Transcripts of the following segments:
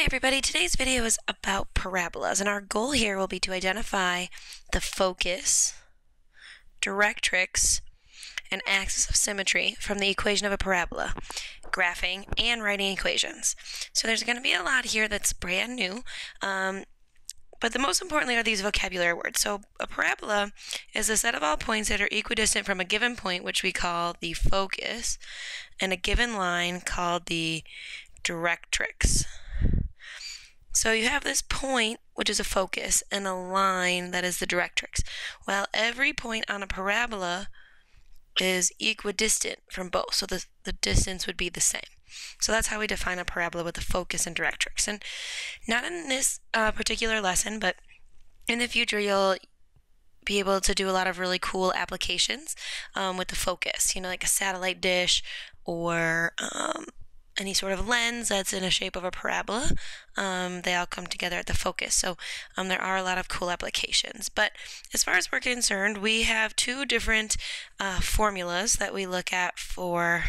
Hi everybody, today's video is about parabolas and our goal here will be to identify the focus, directrix, and axis of symmetry from the equation of a parabola, graphing and writing equations. So there's going to be a lot here that's brand new, um, but the most importantly are these vocabulary words. So a parabola is a set of all points that are equidistant from a given point, which we call the focus, and a given line called the directrix. So you have this point, which is a focus, and a line that is the directrix. Well, every point on a parabola is equidistant from both, so the, the distance would be the same. So that's how we define a parabola with a focus and directrix. And not in this uh, particular lesson, but in the future you'll be able to do a lot of really cool applications um, with the focus, you know, like a satellite dish or um, any sort of lens that's in a shape of a parabola, um, they all come together at the focus. So um, there are a lot of cool applications. But as far as we're concerned, we have two different uh, formulas that we look at for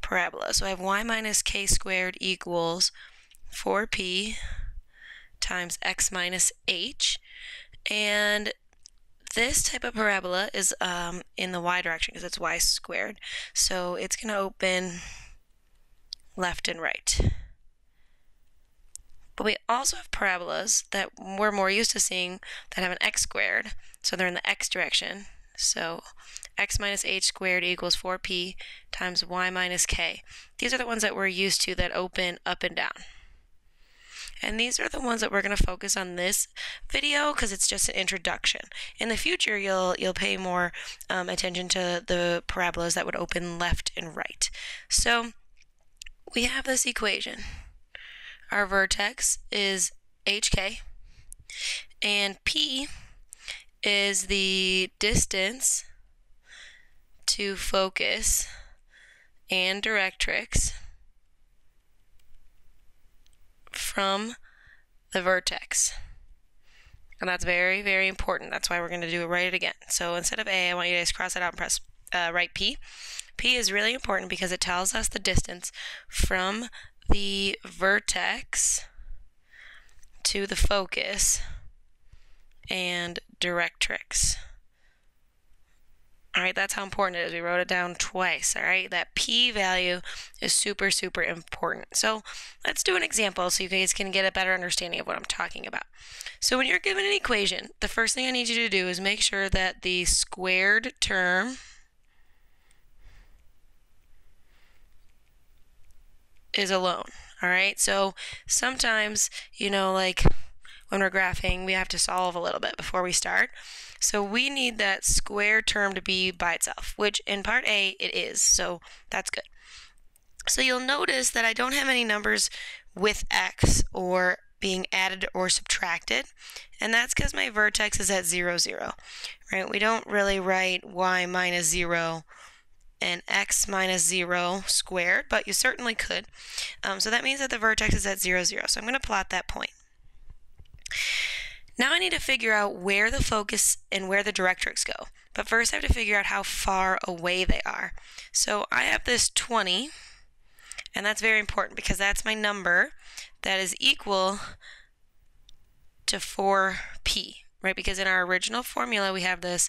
parabola. So I have y minus k squared equals 4p times x minus h. And this type of parabola is um, in the y direction because it's y squared. So it's going to open left and right. But we also have parabolas that we're more used to seeing that have an x squared, so they're in the x direction. So x minus h squared equals 4p times y minus k. These are the ones that we're used to that open up and down. And these are the ones that we're going to focus on this video because it's just an introduction. In the future, you'll you'll pay more um, attention to the parabolas that would open left and right. So we have this equation. Our vertex is hk, and p is the distance to focus and directrix from the vertex. And that's very, very important. That's why we're going to do it right again. So instead of A, I want you guys to cross it out and press uh, write P. P is really important because it tells us the distance from the vertex to the focus and directrix. All right, that's how important it is. We wrote it down twice. All right, that p value is super, super important. So let's do an example so you guys can get a better understanding of what I'm talking about. So when you're given an equation, the first thing I need you to do is make sure that the squared term is alone. All right, so sometimes, you know, like when we're graphing, we have to solve a little bit before we start. So we need that square term to be by itself, which in part A it is, so that's good. So you'll notice that I don't have any numbers with x or being added or subtracted, and that's because my vertex is at 0, 0, right? We don't really write y minus 0 and x minus 0 squared, but you certainly could. Um, so that means that the vertex is at 0, 0. So I'm going to plot that point. Now I need to figure out where the focus and where the directrix go. But first I have to figure out how far away they are. So I have this 20, and that's very important because that's my number that is equal to 4p, right? Because in our original formula we have this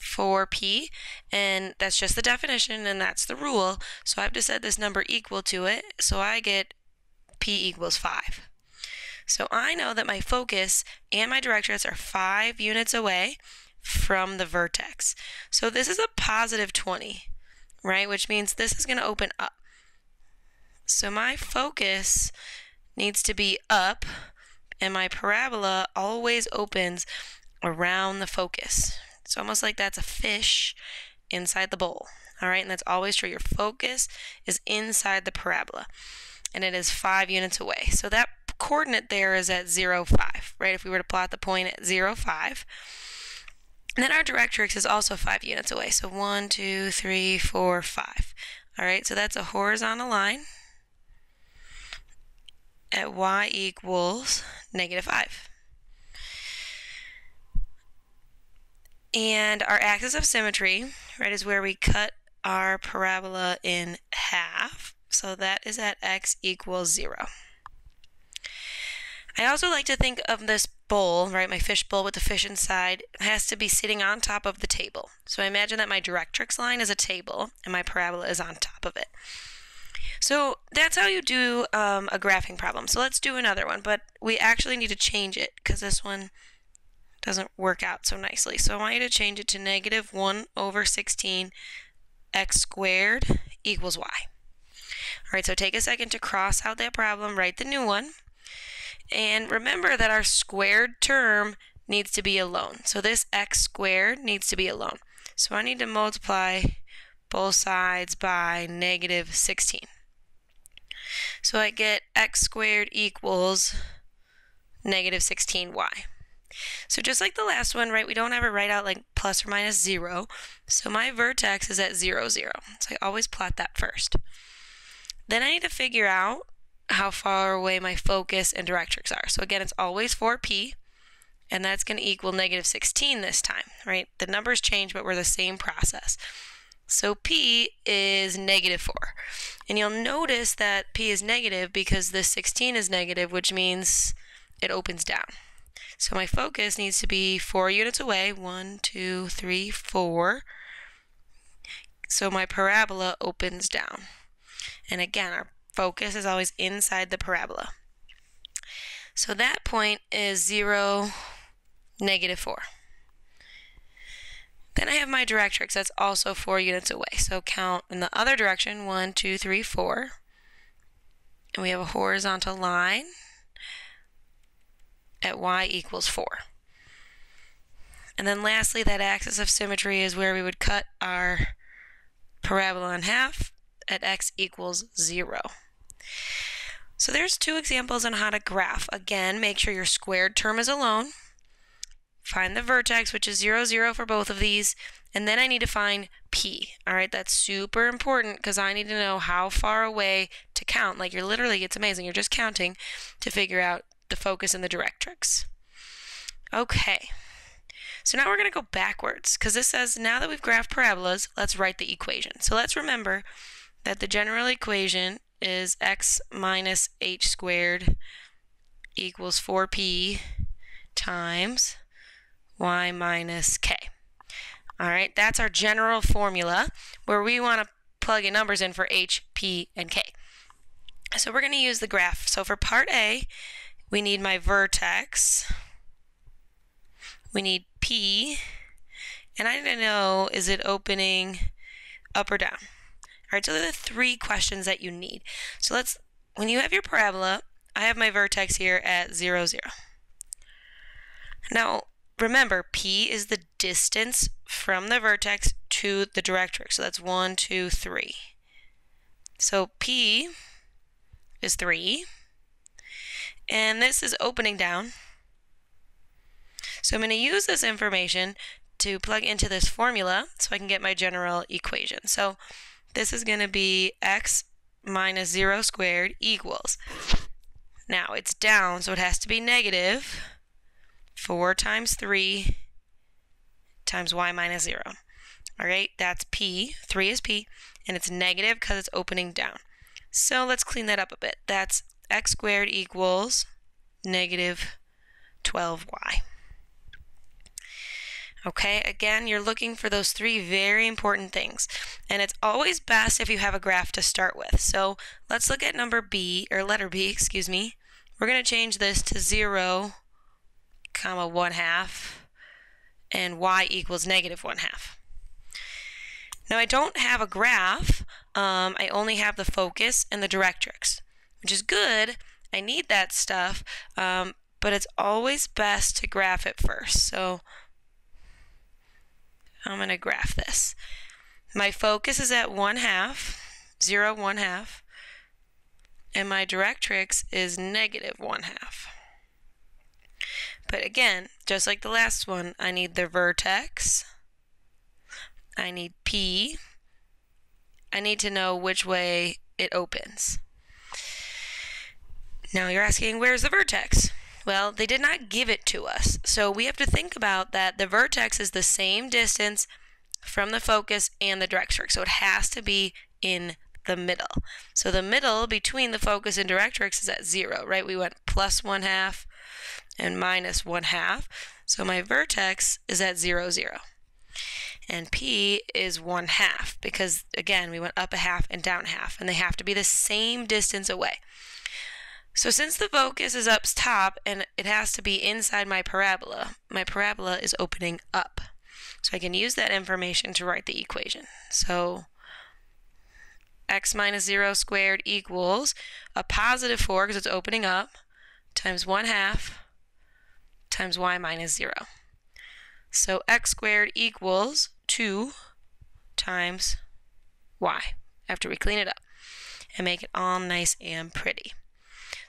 4p, and that's just the definition, and that's the rule. So I've just set this number equal to it, so I get p equals 5. So I know that my focus and my directrix are 5 units away from the vertex. So this is a positive 20, right? Which means this is going to open up. So my focus needs to be up, and my parabola always opens around the focus, it's almost like that's a fish inside the bowl. All right, and that's always true. Your focus is inside the parabola, and it is five units away. So that coordinate there is at 0, 5, right? If we were to plot the point at 0, 5. And then our directrix is also 5 units away. So 1, 2, 3, 4, 5. All right, so that's a horizontal line at y equals negative 5. And our axis of symmetry, right, is where we cut our parabola in half. So that is at x equals 0. I also like to think of this bowl, right, my fish bowl with the fish inside, has to be sitting on top of the table. So I imagine that my directrix line is a table and my parabola is on top of it. So that's how you do um, a graphing problem. So let's do another one, but we actually need to change it because this one doesn't work out so nicely. So I want you to change it to negative 1 over 16 x squared equals y. All right, so take a second to cross out that problem, write the new one. And remember that our squared term needs to be alone. So this x squared needs to be alone. So I need to multiply both sides by negative 16. So I get x squared equals negative 16y. So just like the last one, right, we don't ever write out like plus or minus 0. So my vertex is at 0, 0. So I always plot that first. Then I need to figure out how far away my focus and directrix are. So again, it's always 4p, and that's going to equal negative 16 this time, right? The numbers change, but we're the same process. So p is negative 4. And you'll notice that p is negative because this 16 is negative, which means it opens down. So my focus needs to be 4 units away. 1, 2, 3, 4. So my parabola opens down. And again, our focus is always inside the parabola. So that point is 0, negative 4. Then I have my directrix, that's also 4 units away. So count in the other direction, 1, 2, 3, 4. And we have a horizontal line at y equals 4. And then lastly, that axis of symmetry is where we would cut our parabola in half at x equals 0. So there's two examples on how to graph. Again, make sure your squared term is alone. Find the vertex, which is 0, 0 for both of these. And then I need to find P. All right, that's super important because I need to know how far away to count. Like you're literally, it's amazing. You're just counting to figure out the focus and the directrix. Okay. So now we're going to go backwards because this says now that we've graphed parabolas, let's write the equation. So let's remember that the general equation is x minus h squared equals 4p times y minus k. All right, that's our general formula where we want to plug in numbers in for h, p, and k. So we're going to use the graph. So for part A, we need my vertex. We need p. And I need to know, is it opening up or down? All right, so those are the three questions that you need. So let's, when you have your parabola, I have my vertex here at 0, 0. Now, remember, P is the distance from the vertex to the directrix. So that's 1, 2, 3. So P is 3. And this is opening down. So I'm going to use this information to plug into this formula so I can get my general equation. So this is going to be x minus 0 squared equals. Now it's down, so it has to be negative 4 times 3 times y minus 0. All right, that's p. 3 is p, and it's negative because it's opening down. So let's clean that up a bit. That's x squared equals negative 12y. Okay, again, you're looking for those three very important things. And it's always best if you have a graph to start with. So let's look at number B, or letter B, excuse me. We're going to change this to 0, comma 1 half, and y equals negative 1 half. Now I don't have a graph, um, I only have the focus and the directrix, which is good. I need that stuff, um, but it's always best to graph it first. So I'm going to graph this. My focus is at 1 half, 0, 1 half, and my directrix is negative 1 half. But again, just like the last one, I need the vertex, I need P, I need to know which way it opens. Now you're asking, where's the vertex? Well, they did not give it to us. So we have to think about that the vertex is the same distance from the focus and the directrix. So it has to be in the middle. So the middle between the focus and directrix is at zero, right? We went plus one half and minus one half. So my vertex is at zero, zero. And P is one half because again, we went up a half and down half and they have to be the same distance away. So since the focus is up top and it has to be inside my parabola, my parabola is opening up. So I can use that information to write the equation. So x minus 0 squared equals a positive 4 because it's opening up times 1 half times y minus 0. So x squared equals 2 times y after we clean it up and make it all nice and pretty.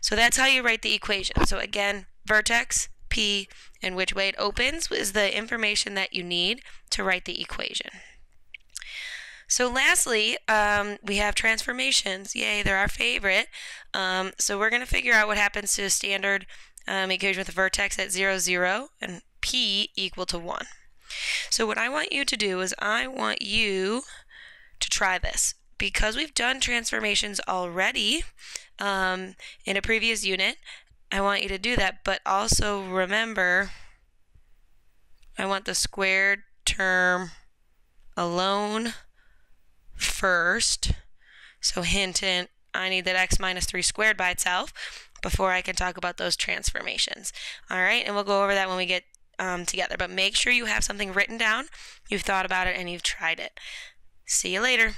So that's how you write the equation. So again, vertex, P, and which way it opens is the information that you need to write the equation. So lastly, um, we have transformations. Yay, they're our favorite. Um, so we're going to figure out what happens to a standard um, equation with a vertex at 0, 0 and p equal to 1. So what I want you to do is I want you to try this. Because we've done transformations already um, in a previous unit, I want you to do that, but also remember I want the squared term alone first. So hint, hint, I need that x minus 3 squared by itself before I can talk about those transformations. All right, and we'll go over that when we get um, together. But make sure you have something written down, you've thought about it, and you've tried it. See you later.